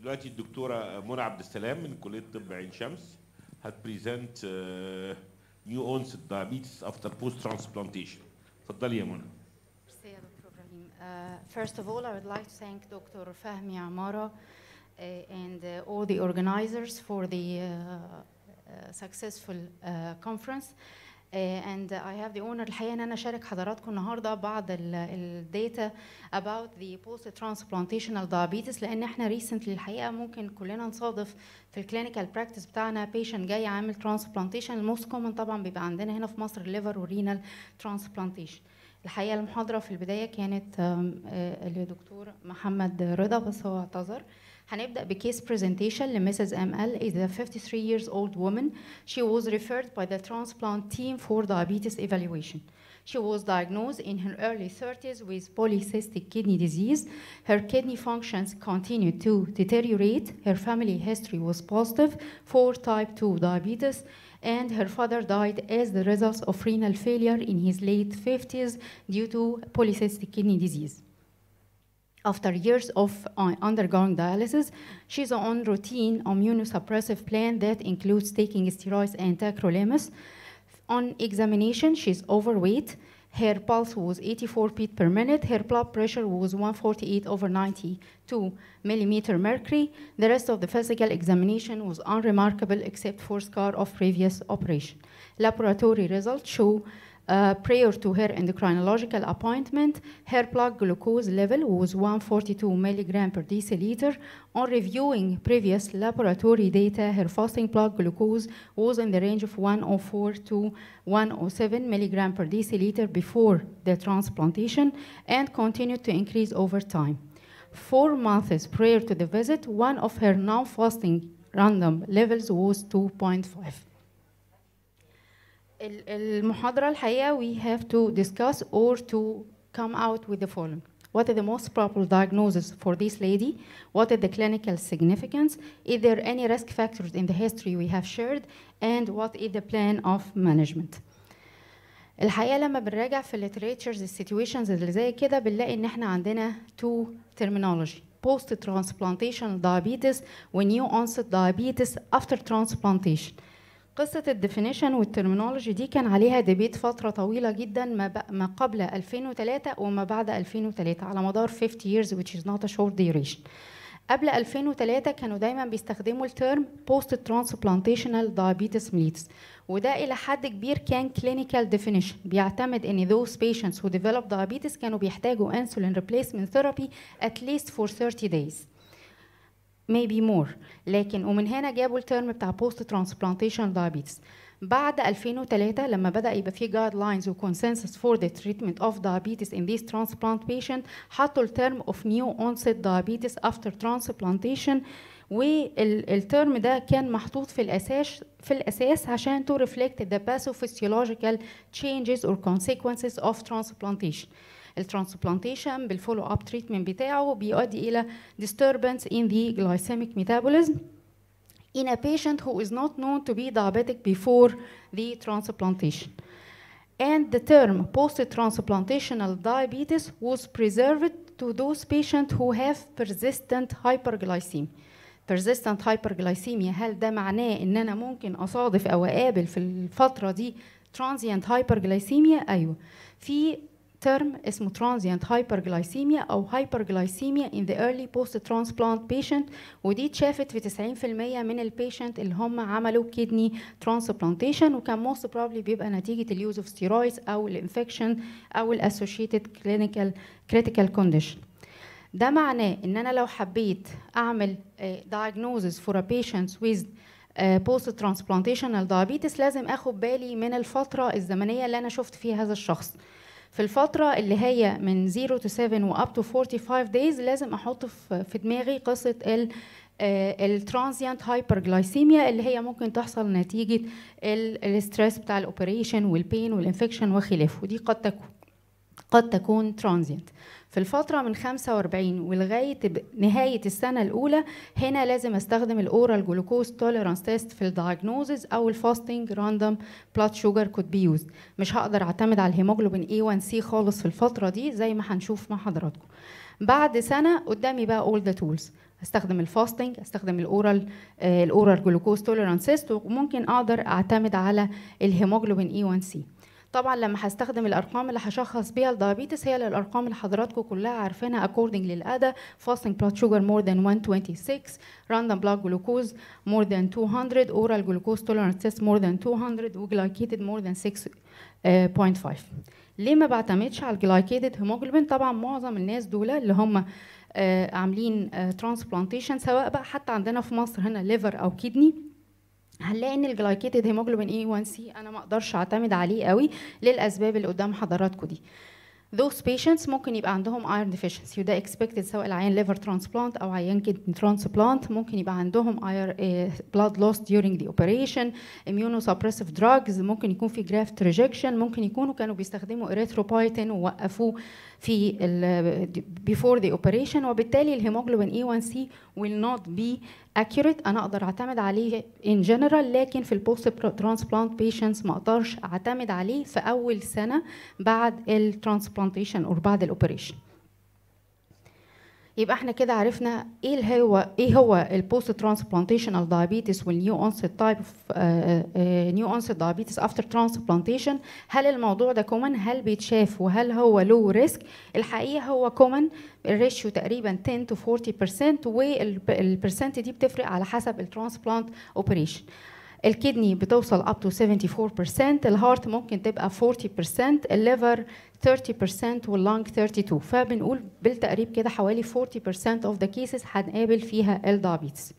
دلوقتي الدكتوره منى عبد السلام من كليه طب عين شمس هتبريزنت نيو اونست diabetes افتر بوست ترانسبلانتيشن اتفضلي يا منى Merci, Dr. Ibrahim. Uh, first of all, I would like to thank Dr. Fahmi Amara uh, and uh, all the organizers for the uh, uh, successful uh, conference. Uh, and I have the honor الحقيقة إن أنا أشارك حضراتكم النهارده بعض ال data about the post transplantational diabetes لأن إحنا recently الحقيقة ممكن كلنا نصادف في ال clinical practice بتاعنا patient جاي عامل transplantation. ال most common طبعا بيبقى عندنا هنا في مصر ال liver وال renal transplantation. الحقيقة المحاضرة في البداية كانت آم، آه، لدكتور محمد رضا بس هو اعتذر. هنبدا بكيس برزنتيشن لمسز ام ال is a 53 years old woman she was referred by the transplant team for diabetes evaluation She was diagnosed in her early 30s with polycystic kidney disease. Her kidney functions continued to deteriorate. Her family history was positive for type 2 diabetes, and her father died as the result of renal failure in his late 50s due to polycystic kidney disease. After years of uh, undergoing dialysis, she's on routine immunosuppressive plan that includes taking steroids and tacrolimus. On examination, she's overweight. Her pulse was 84 beat per minute. Her blood pressure was 148 over 92 millimeter mercury. The rest of the physical examination was unremarkable except for scar of previous operation. Laboratory results show uh, prior to her endocrinological appointment, her blood glucose level was 142 milligram per deciliter. On reviewing previous laboratory data, her fasting blood glucose was in the range of 104 to 107 milligram per deciliter before the transplantation and continued to increase over time. Four months prior to the visit, one of her non-fasting random levels was 2.5. ال- المحاضرة الحقيقة we have to discuss or to come out with the following. What are the most probable diagnoses for this lady? What are the clinical significance? Is there any risk factors in the history we have shared? And what is the plan of management? الحقيقة لما بنراجع في الليتريتشرز السيتويشنز اللي زي كده بنلاقي ان احنا عندنا two terminology post transplantation diabetes و new onset diabetes after transplantation قصة الديفينيشن والترمينولوجي دي كان عليها ديبيت فترة طويلة جدا ما, ما قبل 2003 وما بعد 2003 على مدار 50 years which is not a short duration. قبل 2003 كانوا دايما بيستخدموا الترم post transplantational diabetes mellitus وده إلى حد كبير كان clinical definition بيعتمد إن those patients who develop diabetes كانوا بيحتاجوا insulin replacement therapy at least for 30 days. Maybe more لكن ومن هنا جابوا الترم بتاع post transplantation diabetes بعد 2003 لما بدا يبقى في guidelines و consensus for the treatment of diabetes in these transplant patient حطوا الترم of new onset diabetes after transplantation والترم ده كان محطوط في الاساس في الاساس عشان to reflect the pathophysiological changes or consequences of transplantation الترانسبلانتيشن بالفولو اب تريتمنت بتاعه بيؤدي إلى disturbance in the glycemic metabolism in a patient who is not known to be diabetic before the transplantation. And the term post-transplantational diabetes was preserved to those patients who have persistent hyperglycemia. persistent hyperglycemia هل ده معناه ان أنا ممكن اصادف أو اقابل في الفترة دي transient hyperglycemia أيوه في ترم اسمه transient hyperglycemia أو hyperglycemia in the early post transplant patient ودي اتشافت في 90% من البيشنت اللي هم عملوا كدني transplantation وكان most probably بيبقى نتيجة ال use of steroids أو ال infection أو ال associated clinical critical condition. ده معناه إن أنا لو حبيت أعمل آه، diagnosis for a patient with post transplantational diabetes لازم آخد بالي من الفترة الزمنية اللي أنا شفت فيها هذا الشخص. في الفترة اللي هي من 0 to 7 و up to 45 days لازم أحط في دماغي قصة ال ال transient hyperglycemia اللي هي ممكن تحصل نتيجة ال stress بتاع ال operation وال pain وال infection وخلافه. ودي قد تكون. قد تكون transient في الفترة من 45 ولغاية نهاية السنة الأولى هنا لازم أستخدم ال oral glucose tolerance test في ال diagnosis أو ال fasting random blood sugar could be used مش هقدر أعتمد على ال hemoglobin A1C خالص في الفترة دي زي ما هنشوف مع حضراتكم. بعد سنة قدامي بقى all the tools. أستخدم ال fasting أستخدم ال oral ال oral glucose tolerance test وممكن أقدر أعتمد على ال hemoglobin A1C طبعا لما هستخدم الأرقام اللي هشخص بيها ال diabetes هي الارقام اللي حضراتكم كلها عارفينها according لل ADA fasting blood sugar more than 126 random blood glucose more than 200 oral glucose tolerance test more than 200 و glycated more than 6.5 ليه ما بعتمدش على ال glycated hemoglobin طبعا معظم الناس دول اللي هم آه عاملين transplantation سواء بقى حتى عندنا في مصر هنا liver أو kidney هنلاقي إن ال glycated hemoglobin A1C أنا ما أقدرش أعتمد عليه قوي للأسباب اللي قدام حضراتكم دي. Those patients ممكن يبقى عندهم iron deficiency وده expected سواء العيان liver transplant أو عيان kidney transplant. ممكن يبقى عندهم iron uh, blood loss during the operation immunosuppressive drugs. ممكن يكون في graft rejection. ممكن يكونوا كانوا بيستخدموا erythropoietin ووقفوه في ال before the operation. وبالتالي ال hemoglobin A1C will not be accurate. أنا أقدر أعتمد عليه in general لكن في ال post transplant patients ما أقدرش أعتمد عليه في أول سنة بعد ال transplantation أو بعد ال operation يبقى إحنا كده عرفنا إيه هو إيه هو ال post transplantational diabetes وال new onset type new onset diabetes after transplantation هل الموضوع ده common هل بيتشاف؟ وهل هو low risk الحقيقة هو common ال ratio تقريبا 10 to 40% وال percent دي بتفرق على حسب ال transplant operation ال kidney بتوصل up to 74% ال heart ممكن تبقى 40% ال liver 30% وال lung 32 فبنقول بالتقريب كده حوالي 40% of the cases هنقابل فيها ال diabetes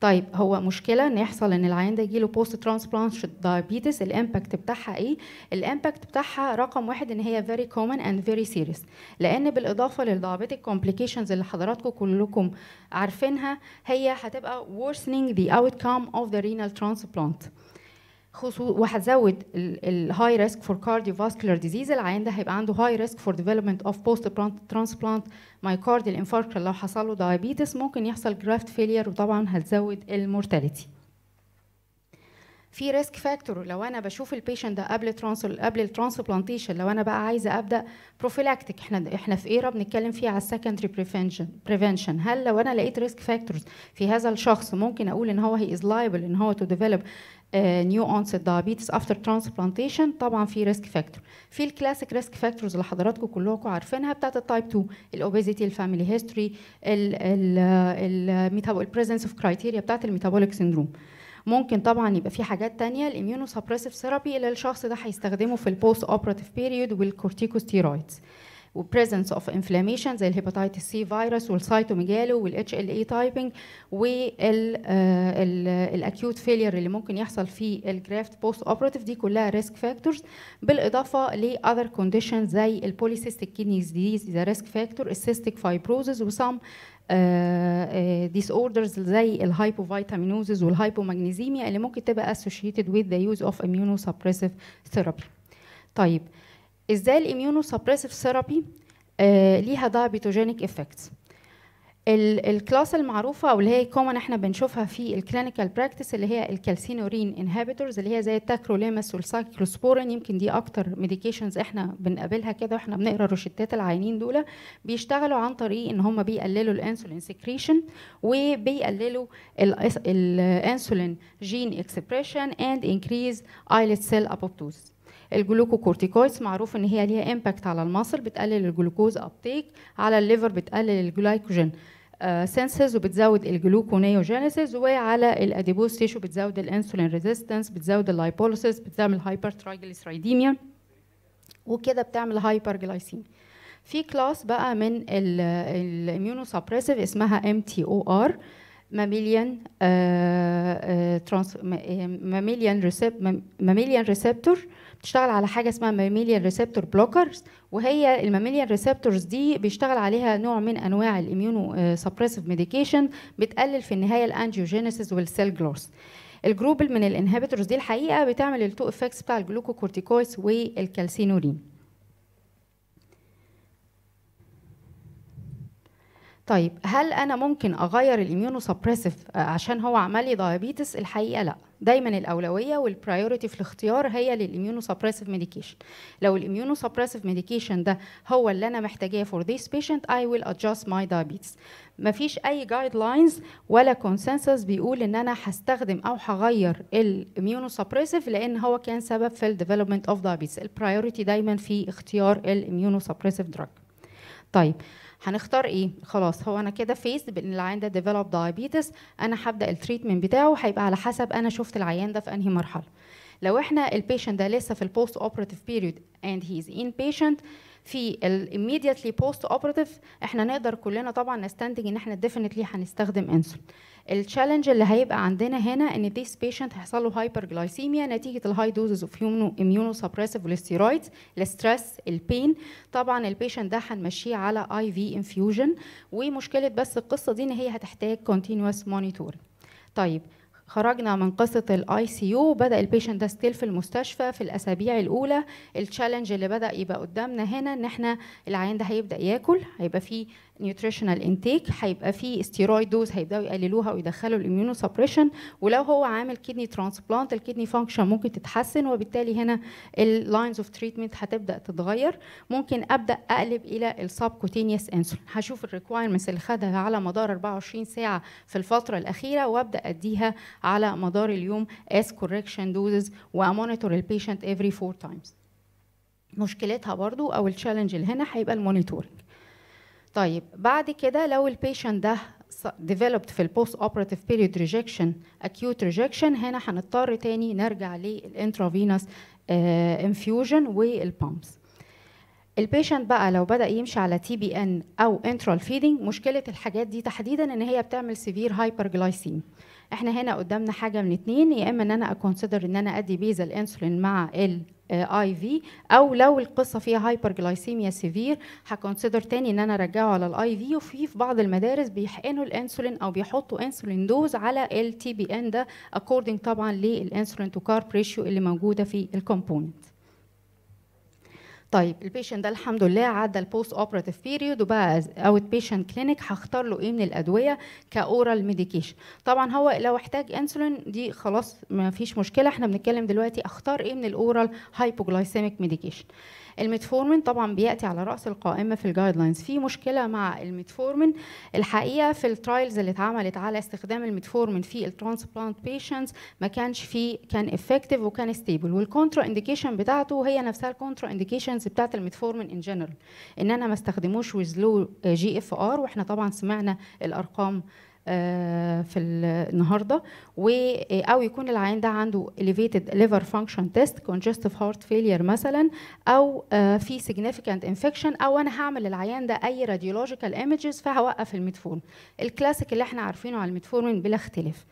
طيب هو مشكلة إن يحصل إن العيان ده يجيله post transplant diabetes ال impact بتاعها إيه؟ ال impact بتاعها رقم واحد إن هي very common and very serious. لأن بالإضافة لل diabetic complications اللي حضراتكم كلكم عارفينها هي هتبقى worsening the outcome of the renal transplant. وهتزود ال high risk for cardiovascular disease العيان ده هيبقى عنده high risk for development of post transplant myocardial infarction لو حصل له diabetes ممكن يحصل graft failure وطبعا هتزود ال mortality. في risk factor لو أنا بشوف ال patient ده قبل trans قبل ال transplantation لو أنا بقى عايزة أبدأ prophylactic إحنا إحنا في era بنتكلم فيه على ال secondary prevention prevention هل لو أنا لقيت risk factors في هذا الشخص ممكن أقول إن هو he is liable إن هو to develop new onset diabetes after transplantation طبعا في risk factor في ال classic risk factors اللي حضراتكم كلكم عارفينها بتاعت ال type 2 الاوبيزيتي الفاميلي هيستوري الميتابول البريزنس اوف كرايتيريا بتاعت ال metabolic syndrome ممكن طبعا يبقى في حاجات تانية. ال immunosuppressive therapy اللي الشخص ده هيستخدمه في ال post operative period وال corticosteroids و presence of inflammation زي ال hepatitis C virus وال cytomegalo وال HLA typing وال acute failure اللي ممكن يحصل في ال graft post operative دي كلها risk factors بالإضافة ل other conditions زي ال polycystic kidney disease the risk factor ال cystic fibrosis و some disorders زي ال hypovitaminosis وال hypomagnesemia اللي ممكن تبقى associated with the use of immunosuppressive therapy. طيب إزاي ال immunosuppressive therapy ليها diabetogenic effects ال class المعروفة أو اللي هي common إحنا بنشوفها في ال clinical practice اللي هي ال calcineurin inhibitors اللي هي زي ال tacrolimus وال cyclosporine يمكن دي أكتر medications إحنا بنقابلها كده وإحنا بنقرأ روشتات العيانين دول. بيشتغلوا عن طريق إن هم بيقللوا ال insulin secretion وبيقللوا ال insulin gene expression and increase islet cell apoptosis ال glucocorticoids معروف إن هي ليها impact على ال muscle بتقلل ال glucose uptake على ال liver بتقلل ال glycogen synthesis وبتزود ال gluconeogenesis وعلى ال adipose tissue بتزود ال insulin resistance بتزود ال lipolysis بتعمل hypertriglyceridemia وكده بتعمل hyperglycemia في class بقى من ال immunosuppressive اسمها mTOR mammalian mammalian receptor بتشتغل على حاجة اسمها mammalian receptor blockers وهي ال mammalian receptors دي بيشتغل عليها نوع من أنواع ال immunosuppressive medication بتقلل في النهاية ال angiogenesis وال cell growth ال group من ال inhibitors دي الحقيقة بتعمل ال two effects بتاع ال glucocorticoids وال calcineurin. طيب هل أنا ممكن أغير ال immunosuppressive عشان هو عمل لي diabetes الحقيقة لا. دايما الأولوية وال priority في الاختيار هي لل immunosuppressive medication لو ال immunosuppressive medication ده هو اللي أنا محتاجاه for this patient I will adjust my diabetes. مفيش أي guidelines ولا consensus بيقول إن أنا هستخدم أو هغير ال immunosuppressive لأن هو كان سبب في ال development of diabetes. ال priority دايما في اختيار ال immunosuppressive drug طيب هنختار إيه؟ خلاص هو أنا كده faced بإن العيان ده developed diabetes أنا هبدأ ال treatment بتاعه هيبقى على حسب أنا شفت العيان ده في انهي مرحلة. لو إحنا ال patient ده لسه في ال post operative period and he is inpatient في ال immediately post operative إحنا نقدر كلنا طبعا نستنتج إن إحنا definitely هنستخدم انسولين ال challenge اللي هيبقى عندنا هنا إن this patient هيحصل له hyperglycemia نتيجة ال high doses of immunosuppressive وال steroids ال stress ال pain طبعا ال patient ده هنمشيه على IV infusion ومشكلة بس القصة دي إن هي هتحتاج continuous monitoring. طيب خرجنا من قصة ال ICU بدأ ال patient ده still في المستشفى في الأسابيع الأولى. ال challenge اللي بدأ يبقى قدامنا هنا إن إحنا العيان ده هيبدأ ياكل هيبقى فيه nutritional intake هيبقى فيه steroid dose هيبدأوا يقللوها ويدخلوا ال immunosuppression ولو هو عامل kidney transplant ال kidney function ممكن تتحسن وبالتالي هنا ال lines of treatment هتبدأ تتغير. ممكن أبدأ أقلب إلى ال subcutaneous insulin هشوف ال requirements اللي خدها على مدار 24 ساعة في الفترة الأخيرة وأبدأ أديها على مدار اليوم as correction doses وا monitor ال patient every four times. مشكلتها برضو أو ال challenge اللي هنا هيبقى ال monitoring. طيب بعد كده لو ال patient ده developed في ال post operative period rejection acute rejection هنا هنضطر تاني نرجع لل intravenous infusion وال pumps ال patient بقى لو بدأ يمشي على TPN أو enteral feeding مشكلة الحاجات دي تحديدا إن هي بتعمل severe hyperglycemia إحنا هنا قدامنا حاجة من اتنين يا إما إن أنا أ consider إن أنا أدي basal insulin مع ال IV أو لو القصة فيها hyperglycemia severe ه consider تاني إن أنا أرجعه على ال IV. وفي في بعض المدارس بيحقنوا الإنسولين أو بيحطوا insulin dose على ال TPN ده according طبعا لل insulin to carb ratio اللي موجودة في ال component. طيب ال patient ده الحمد لله عدى ال post operative period وبقى outpatient clinic هختار له إيه من الأدوية ك oral medication طبعا هو لو احتاج انسولين دي خلاص ما فيش مشكلة إحنا بنتكلم دلوقتي أختار إيه من ال oral hypoglycemic medication ال metformin طبعا بيأتي على رأس القائمة في ال guidelines في مشكلة مع الميتفورمين الحقيقة في ال trials اللي اتعملت على استخدام الميتفورمين في ال transplant patients ما كانش فيه كان effective وكان stable وال contraindication بتاعته هي نفسها ال contraindications بتاعت ال metformin in general إن أنا ما استخدموش with low GFR وإحنا طبعا سمعنا الأرقام في النهارده. و أو يكون العيان ده عنده elevated liver function test congestive heart failure مثلا أو في significant infection أو أنا هعمل العيان ده أي radiological images فهوقف ال metformin ال classic اللي إحنا عارفينه على الميتفورمين بلا اختلاف.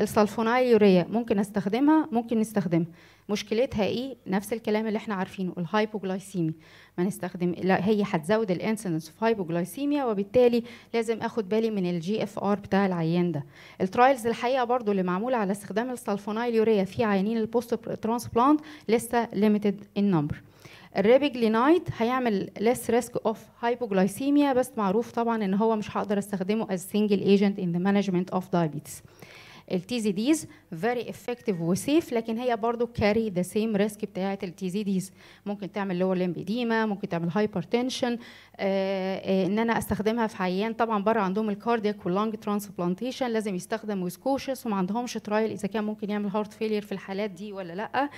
السلفونايل يوريا ممكن أستخدمها؟ ممكن نستخدمها. مشكلتها إيه؟ نفس الكلام اللي إحنا عارفينه ال hypoglycemia ما نستخدم لا هي هتزود ال incidence في hypoglycemia وبالتالي لازم آخد بالي من ال GFR بتاع العيان ده. ال trials الحقيقة برضو اللي معمولة على استخدام السلفونايل يوريا في عيانين ال post transplant لسه limited in number ال repaglinide هيعمل less risk of hypoglycemia بس معروف طبعا إن هو مش هقدر أستخدمه as single agent in the management of diabetes. ال TZDs very effective و safe لكن هي برضو carry the same risk بتاعة ال TZDs ممكن تعمل lower limb edema ممكن تعمل hypertension إن أنا أستخدمها في عيان طبعا بره عندهم ال cardiac وال lung transplantation لازم يستخدم with caution وما عندهمش trial إذا كان ممكن يعمل heart failure في الحالات دي ولا لأ.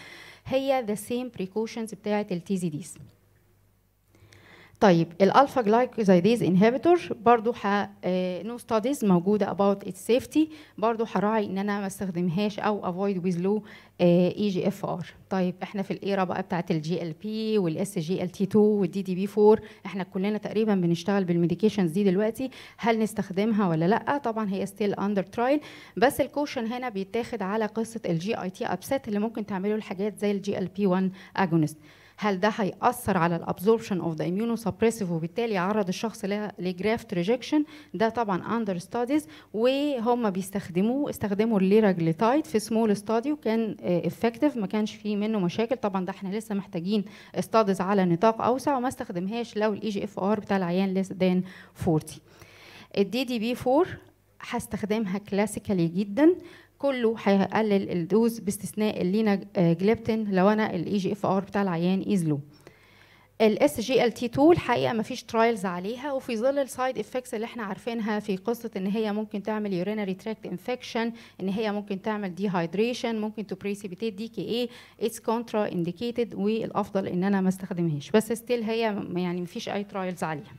هي the same precautions بتاعة ال TZDs طيب ال alpha glucosidase inhibitor برضو ح no studies موجودة about its safety برضو هراعي إن أنا ما استخدمهاش أو avoid with low eGFR طيب إحنا في ال era بقى بتاعت ال GLP وال SGLT 2 وال DPP 4 إحنا كلنا تقريبا بنشتغل بال medications دي دلوقتي. هل نستخدمها ولا لأ؟ طبعا هي still under trial بس ال caution هنا بيتاخد على قصة ال GIT upset اللي ممكن تعملوا الحاجات زي ال GLP 1 agonist هل ده هيأثر على ال absorption of the immunosuppressive وبالتالي يعرض الشخص ل graft rejection ده طبعا under studies وهم بيستخدموه استخدموا ال liraglutide في small study وكان effective ما كانش فيه منه مشاكل. طبعا ده إحنا لسه محتاجين studies على نطاق أوسع وما استخدمهاش لو ال eGFR بتاع العيان less than 40 ال DPP 4 هستخدمها classically جدا. كله هيقلل ال dose باستثناء ال linagliptin لو أنا ال eGFR بتاع العيان is low ال SGLT 2 الحقيقة ما فيش trials عليها وفي ظل ال side effects اللي إحنا عارفينها في قصة إن هي ممكن تعمل urinary tract infection إن هي ممكن تعمل dehydration ممكن to precipitate DKA It's contraindicated والأفضل إن أنا ما أستخدمهاش. بس still هي يعني ما فيش أي trials عليها.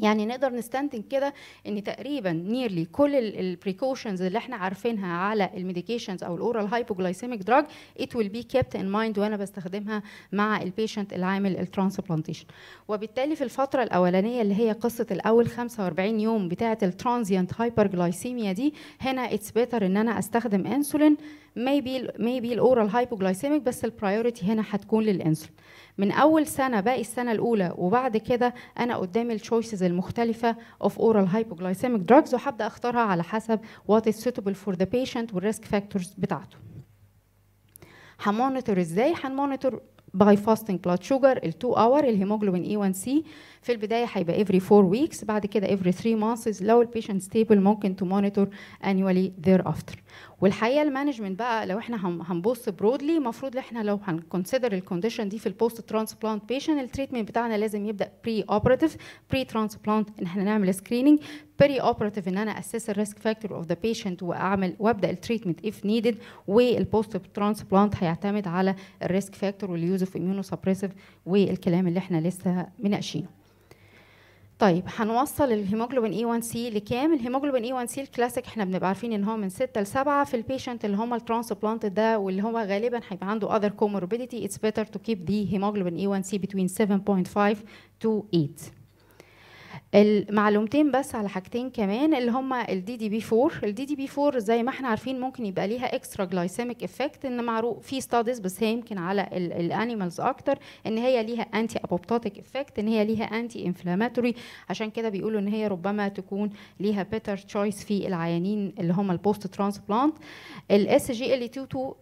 يعني نقدر نستنتج كده إن تقريبا nearly كل ال precautions اللي إحنا عارفينها على ال medications أو ال oral hypoglycemic drug it will be kept in mind وأنا بستخدمها مع ال patient اللي عامل ال transplantation وبالتالي في الفترة الأولانية اللي هي قصة الأول 45 يوم بتاعة ال transient hyperglycemia دي هنا it's better إن أنا أستخدم انسولين maybe maybe ال oral hypoglycemic بس ال priority هنا هتكون للانسولين من أول سنة باقي السنة الأولى وبعد كده أنا قدامي ال choices المختلفة of oral hypoglycemic drugs وهبدأ أختارها على حسب what is suitable for the patient وال risk factors بتاعته. هن monitor إزاي؟ هن monitor by fasting blood sugar ال 2 or ال hemoglobin A1C في البداية هيبقى every 4 weeks بعد كده every 3 months لو ال patient stable ممكن to monitor annually thereafter. والحقيقة ال management بقى لو إحنا هنبص broadly المفروض إحنا لو هن consider ال condition دي في ال post transplant patient ال treatment بتاعنا لازم يبدأ pre operative pre transplant إن إحنا نعمل screening pre operative إن أنا assess ال risk factor of the patient وأعمل وأبدأ ال treatment if needed وال post transplant هيعتمد على ال risk factor وال use of immunosuppressive والكلام اللي إحنا لسه مناقشينه. طيب هنوصل ال hemoglobin A1C لكام؟ ال hemoglobin A1C ال classic إحنا بنبقى عارفين إن هو من 6 ل 7 في ال patient اللي هم ال transplant ده واللي هو غالبا هيبقى عنده other comorbidity it's better to keep the hemoglobin A1C between 7.5 to 8 المعلومتين بس على حاجتين كمان اللي هما ال DPP 4 ال DPP 4 زي ما إحنا عارفين ممكن يبقى ليها extra glycemic effect إن معروف في studies بس هي يمكن على ال animals أكتر إن هي ليها anti apoptotic effect إن هي ليها anti inflammatory عشان كده بيقولوا إن هي ربما تكون ليها better choice في العيانين اللي هم ال post transplant ال SGL 2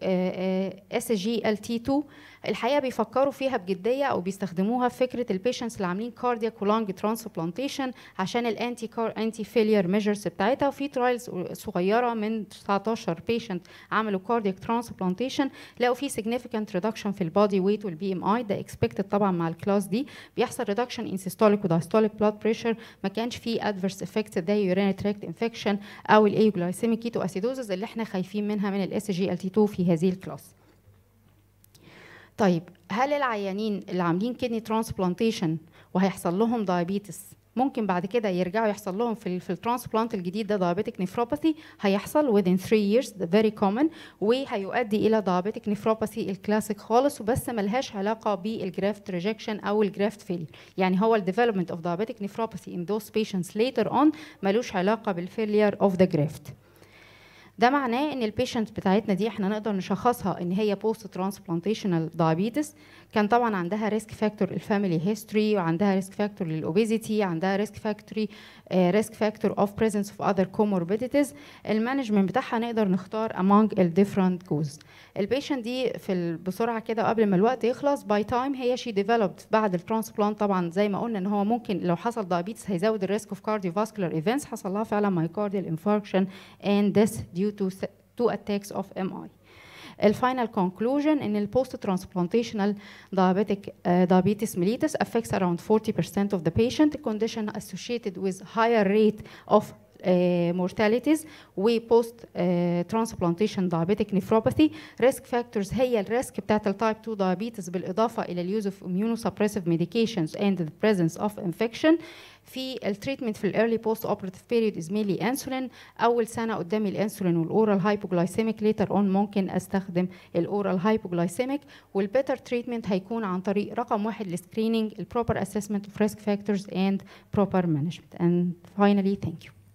SGLT 2 الحقيقة بيفكروا فيها بجدية أو بيستخدموها في فكرة ال patients اللي عاملين cardiac و lung transplantation عشان ال anti car anti failure measures بتاعتها. وفي trials صغيرة من 19 patient عملوا cardiac transplantation لقوا في significant reduction في ال body weight وال BMI ده expected طبعا مع ال class دي. بيحصل reduction in systolic و diastolic blood pressure ما كانش في adverse effect زي urinary tract infection أو ال euglycemic ketoacidosis اللي إحنا خايفين منها من ال SGLT 2 في هذه ال class طيب هل العيانين اللي عاملين kidney transplantation وهيحصل لهم diabetes ممكن بعد كده يرجعوا يحصل لهم في في ال transplant الجديد ده diabetic nephropathy هيحصل within 3 years very common وهيؤدي إلى diabetic nephropathy الكلاسيك خالص وبس ملهاش علاقة بال graft rejection أو ال graft failure يعني هو ال development of diabetic nephropathy in those patients later on ملوش علاقة بال failure of the graft ده معناه إن ال patient بتاعتنا دي إحنا نقدر نشخصها إن هي post transplantational diabetes كان طبعا عندها risk factor ال family history وعندها risk factor لل obesity عندها risk factor risk factor of presence of other comorbidities ال management بتاعها نقدر نختار among ال different cause ال patient دي في بسرعة كده قبل ما الوقت يخلص by time هي she developed بعد ال transplant طبعا زي ما قلنا إن هو ممكن لو حصل diabetes هيزود ال risk of cardiovascular events حصل لها فعلا myocardial infarction and death due to two attacks of MI. The final conclusion in the post-transplantational diabetic uh, diabetes mellitus affects around 40% of the patient, condition associated with higher rate of mortalities. و post transplantation diabetic nephropathy. Risk factors هي ال risk بتاعت ال type 2 diabetes بالإضافة إلى ال use of immunosuppressive medications and the presence of infection. في ال treatment في ال early post operative period is mainly insulin أول سنة قدامي الإنسولين وال oral hypoglycemic later on ممكن أستخدم ال oral hypoglycemic وال better treatment هيكون عن طريق رقم واحد ال screening ال proper assessment of risk factors and بروبر مانجمنت and finally thank you.